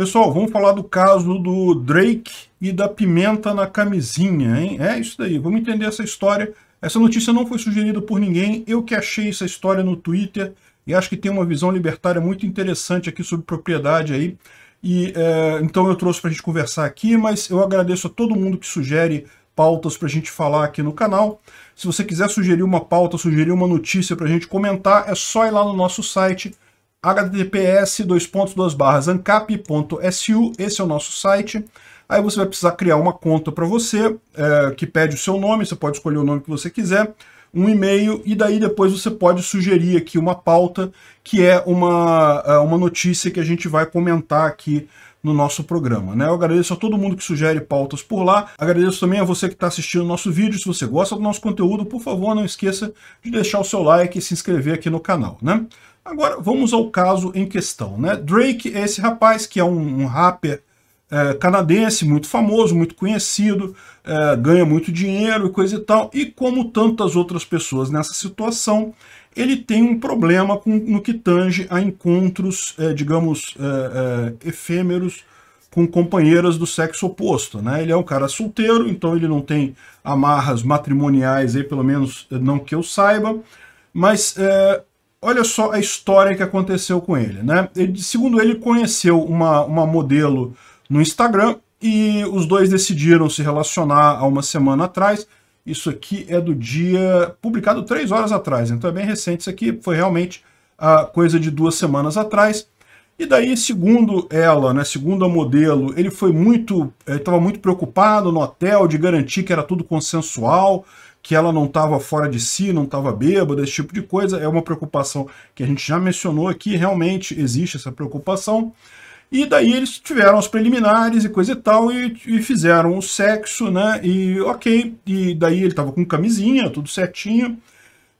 Pessoal, vamos falar do caso do Drake e da pimenta na camisinha, hein? É isso daí, vamos entender essa história. Essa notícia não foi sugerida por ninguém, eu que achei essa história no Twitter e acho que tem uma visão libertária muito interessante aqui sobre propriedade aí. E é, então eu trouxe para a gente conversar aqui, mas eu agradeço a todo mundo que sugere pautas para a gente falar aqui no canal. Se você quiser sugerir uma pauta, sugerir uma notícia para a gente comentar, é só ir lá no nosso site https dois pontos duas barras ancap.su, esse é o nosso site. Aí você vai precisar criar uma conta para você, é, que pede o seu nome, você pode escolher o nome que você quiser, um e-mail, e daí depois você pode sugerir aqui uma pauta, que é uma, é, uma notícia que a gente vai comentar aqui no nosso programa. Né? Eu agradeço a todo mundo que sugere pautas por lá, agradeço também a você que está assistindo o nosso vídeo, se você gosta do nosso conteúdo, por favor, não esqueça de deixar o seu like e se inscrever aqui no canal. Né? Agora, vamos ao caso em questão. Né? Drake é esse rapaz que é um, um rapper é, canadense muito famoso, muito conhecido, é, ganha muito dinheiro e coisa e tal, e como tantas outras pessoas nessa situação, ele tem um problema com, no que tange a encontros, é, digamos, é, é, efêmeros com companheiras do sexo oposto. Né? Ele é um cara solteiro, então ele não tem amarras matrimoniais, aí, pelo menos não que eu saiba, mas é, olha só a história que aconteceu com ele. Né? Ele, segundo ele, conheceu uma, uma modelo no Instagram e os dois decidiram se relacionar há uma semana atrás. Isso aqui é do dia publicado três horas atrás, então é bem recente. Isso aqui foi realmente a coisa de duas semanas atrás. E daí, segundo ela, né, segundo a modelo, ele foi muito, estava muito preocupado no hotel de garantir que era tudo consensual, que ela não estava fora de si, não estava bêbada, esse tipo de coisa. É uma preocupação que a gente já mencionou aqui, realmente existe essa preocupação. E daí eles tiveram os preliminares e coisa e tal, e, e fizeram o sexo, né? E ok, e daí ele estava com camisinha, tudo certinho.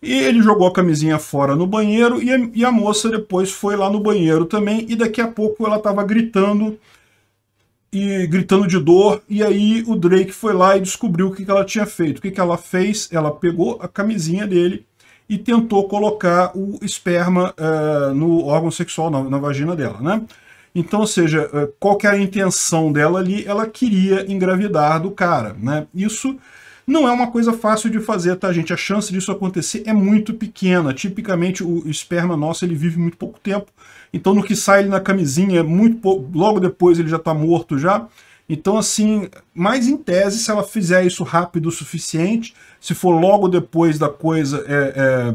E ele jogou a camisinha fora no banheiro e a, e a moça depois foi lá no banheiro também. E daqui a pouco ela estava gritando e gritando de dor, e aí o Drake foi lá e descobriu o que, que ela tinha feito. O que, que ela fez? Ela pegou a camisinha dele e tentou colocar o esperma uh, no órgão sexual, na, na, vagina dela, né? Então, ou seja, uh, qual que era a intenção dela ali? Ela queria engravidar do cara, né? Isso não é uma coisa fácil de fazer, tá, gente? A chance disso acontecer é muito pequena. Tipicamente, o esperma nosso, ele vive muito pouco tempo, então no que sai ele na camisinha, muito logo depois ele já está morto já. Então assim, mais em tese, se ela fizer isso rápido o suficiente, se for logo depois da coisa, é, é,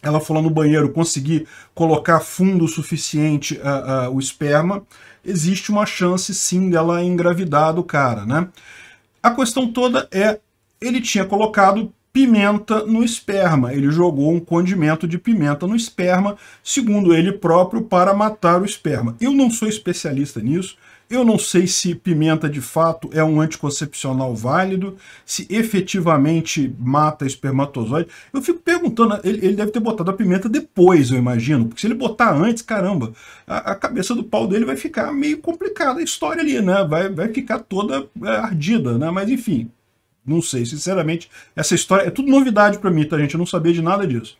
ela for lá no banheiro conseguir colocar fundo o suficiente a, a, o esperma, existe uma chance sim dela engravidar do cara, né? A questão toda é, ele tinha colocado pimenta no esperma. Ele jogou um condimento de pimenta no esperma, segundo ele próprio, para matar o esperma. Eu não sou especialista nisso, eu não sei se pimenta de fato é um anticoncepcional válido, se efetivamente mata espermatozoide. Eu fico perguntando, ele, ele, deve ter botado a pimenta depois, eu imagino, porque se ele botar antes, caramba, a, a cabeça do pau dele vai ficar meio complicada a história ali, né? Vai, vai ficar toda é, ardida, né? Mas enfim, não sei, sinceramente, essa história é tudo novidade para mim, tá, gente? Eu não sabia de nada disso.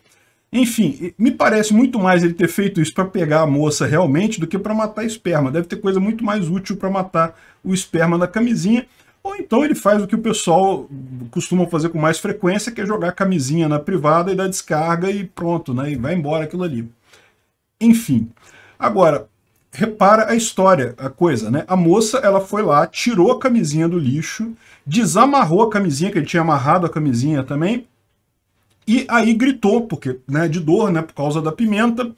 Enfim, me parece muito mais ele ter feito isso para pegar a moça realmente do que para matar esperma. Deve ter coisa muito mais útil para matar o esperma na camisinha. Ou então ele faz o que o pessoal costuma fazer com mais frequência, que é jogar a camisinha na privada e dar descarga e pronto, né? E vai embora aquilo ali. Enfim. Agora, repara a história, a coisa, né? A moça, ela foi lá, tirou a camisinha do lixo, desamarrou a camisinha, que ele tinha amarrado a camisinha também, e aí gritou, porque, né, de dor, né, por causa da pimenta,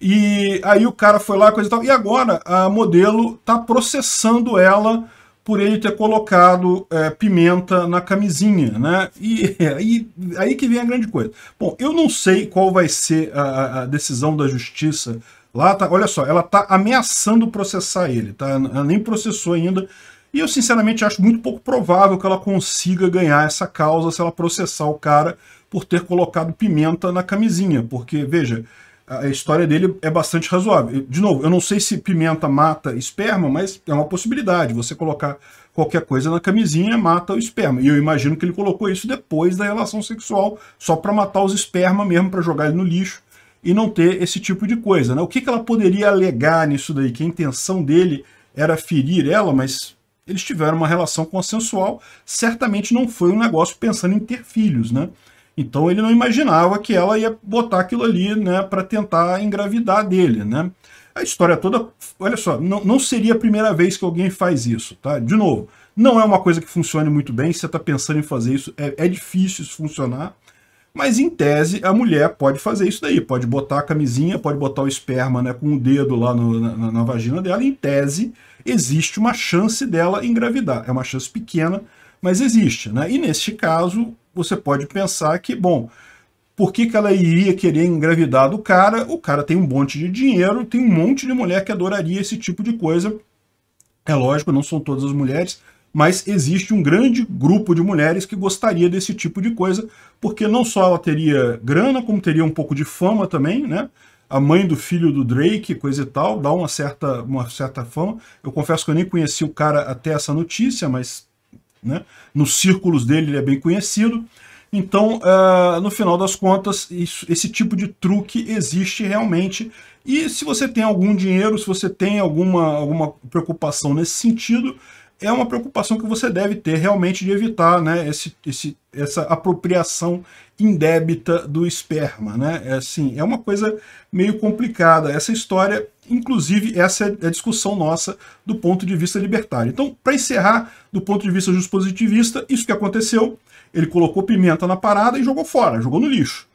e aí o cara foi lá, coisa e tal, e agora a modelo tá processando ela por ele ter colocado é, pimenta na camisinha, né? E aí, aí que vem a grande coisa. Bom, eu não sei qual vai ser a, a decisão da justiça Lá tá, olha só, ela tá ameaçando processar ele, tá? Ela nem processou ainda. E eu sinceramente acho muito pouco provável que ela consiga ganhar essa causa se ela processar o cara por ter colocado pimenta na camisinha, porque veja, a história dele é bastante razoável. De novo, eu não sei se pimenta mata esperma, mas é uma possibilidade. Você colocar qualquer coisa na camisinha mata o esperma. E eu imagino que ele colocou isso depois da relação sexual, só para matar os esperma mesmo, para jogar ele no lixo e não ter esse tipo de coisa. Né? O que, que ela poderia alegar nisso daí? Que a intenção dele era ferir ela, mas eles tiveram uma relação consensual, certamente não foi um negócio pensando em ter filhos, né? Então ele não imaginava que ela ia botar aquilo ali, né, para tentar engravidar dele, né? A história toda, olha só, não, não seria a primeira vez que alguém faz isso, tá? De novo, não é uma coisa que funcione muito bem, se você está pensando em fazer isso, é, é difícil isso funcionar, mas em tese a mulher pode fazer isso daí, pode botar a camisinha, pode botar o esperma né, com o dedo lá no, na, na, vagina dela, em tese existe uma chance dela engravidar. É uma chance pequena, mas existe. Né? E neste caso, você pode pensar que, bom, por que, que ela iria querer engravidar do cara? O cara tem um monte de dinheiro, tem um monte de mulher que adoraria esse tipo de coisa. É lógico, não são todas as mulheres, mas existe um grande grupo de mulheres que gostaria desse tipo de coisa, porque não só ela teria grana, como teria um pouco de fama também, né? A mãe do filho do Drake, coisa e tal, dá uma certa, uma certa fama. Eu confesso que eu nem conheci o cara até essa notícia, mas né, nos círculos dele ele é bem conhecido. Então, uh, no final das contas, isso, esse tipo de truque existe realmente. E se você tem algum dinheiro, se você tem alguma, alguma preocupação nesse sentido, é uma preocupação que você deve ter realmente de evitar né, esse, esse, essa apropriação indébita do esperma. Né? É, assim, é uma coisa meio complicada. Essa história, inclusive, essa é a discussão nossa do ponto de vista libertário. Então, para encerrar, do ponto de vista positivista, isso que aconteceu, ele colocou pimenta na parada e jogou fora, jogou no lixo.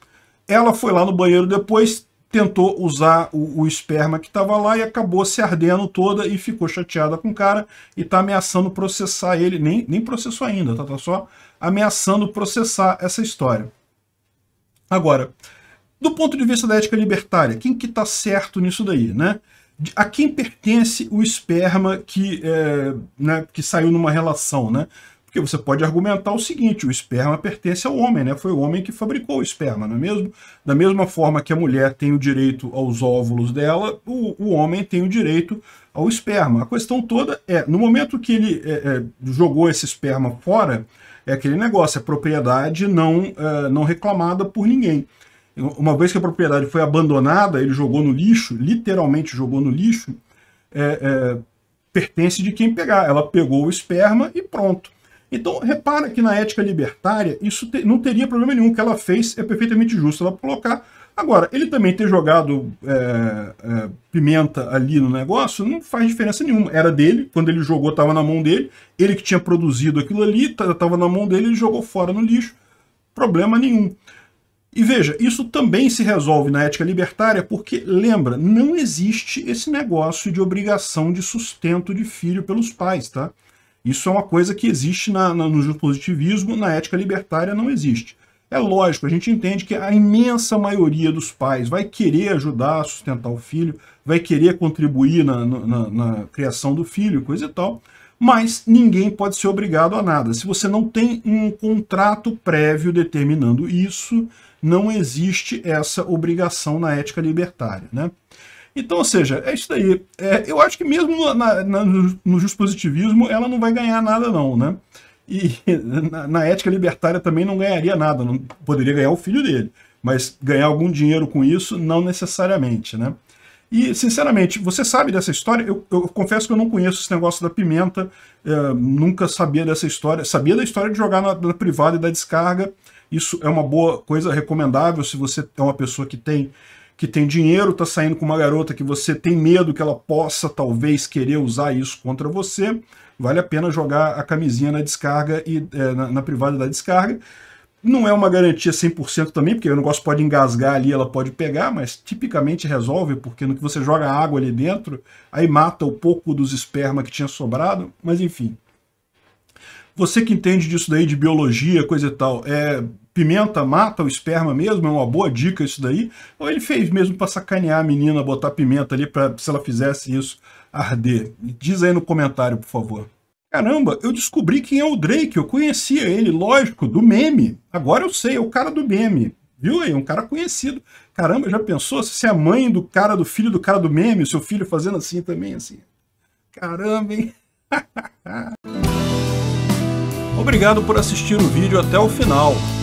Ela foi lá no banheiro depois, tentou usar o, o esperma que estava lá e acabou se ardendo toda e ficou chateada com o cara e está ameaçando processar ele, nem, nem processou ainda, tá, tá só ameaçando processar essa história. Agora, do ponto de vista da ética libertária, quem que está certo nisso daí, né? A quem pertence o esperma que, é, né, que saiu numa relação, né? Porque você pode argumentar o seguinte, o esperma pertence ao homem, né? Foi o homem que fabricou o esperma, não é mesmo? Da mesma forma que a mulher tem o direito aos óvulos dela, o, o homem tem o direito ao esperma. A questão toda é, no momento que ele é, é, jogou esse esperma fora, é aquele negócio, é propriedade não, é, não reclamada por ninguém. Uma vez que a propriedade foi abandonada, ele jogou no lixo, literalmente jogou no lixo, é, é, pertence de quem pegar. Ela pegou o esperma e pronto. Então, repara que na ética libertária, isso te, não teria problema nenhum. O que ela fez é perfeitamente justo ela colocar. Agora, ele também ter jogado é, é, pimenta ali no negócio não faz diferença nenhuma. Era dele, quando ele jogou estava na mão dele, ele que tinha produzido aquilo ali, estava na mão dele, ele jogou fora no lixo. Problema nenhum. E veja, isso também se resolve na ética libertária porque, lembra, não existe esse negócio de obrigação de sustento de filho pelos pais, tá? Isso é uma coisa que existe na, na, no positivismo, na ética libertária não existe. É lógico, a gente entende que a imensa maioria dos pais vai querer ajudar a sustentar o filho, vai querer contribuir na, na, na criação do filho, coisa e tal, mas ninguém pode ser obrigado a nada. Se você não tem um contrato prévio determinando isso, não existe essa obrigação na ética libertária. Né? Então, ou seja, é isso daí. É, eu acho que mesmo na, na, no, no positivismo ela não vai ganhar nada não, né? E na, na, ética libertária também não ganharia nada, não poderia ganhar o filho dele, mas ganhar algum dinheiro com isso não necessariamente, né? E, sinceramente, você sabe dessa história? Eu, eu confesso que eu não conheço esse negócio da pimenta, é, nunca sabia dessa história. Sabia da história de jogar na, na privada e da descarga. Isso é uma boa coisa recomendável se você é uma pessoa que tem que tem dinheiro, está saindo com uma garota que você tem medo que ela possa talvez querer usar isso contra você, vale a pena jogar a camisinha na descarga e é, na, na, privada da descarga. Não é uma garantia 100% também, porque o negócio pode engasgar ali, ela pode pegar, mas tipicamente resolve, porque no que você joga água ali dentro, aí mata o pouco dos esperma que tinha sobrado, mas enfim. Você que entende disso daí, de biologia, coisa e tal, é, pimenta mata o esperma mesmo? É uma boa dica isso daí? Ou ele fez mesmo para sacanear a menina, botar pimenta ali, para se ela fizesse isso, arder? Diz aí no comentário, por favor. Caramba, eu descobri quem é o Drake, eu conhecia ele, lógico, do meme. Agora eu sei, é o cara do meme. Viu aí? Um cara conhecido. Caramba, já pensou se é a mãe do cara, do filho do cara do meme, o seu filho fazendo assim também, assim? Caramba, hein? Obrigado por assistir o vídeo até o final.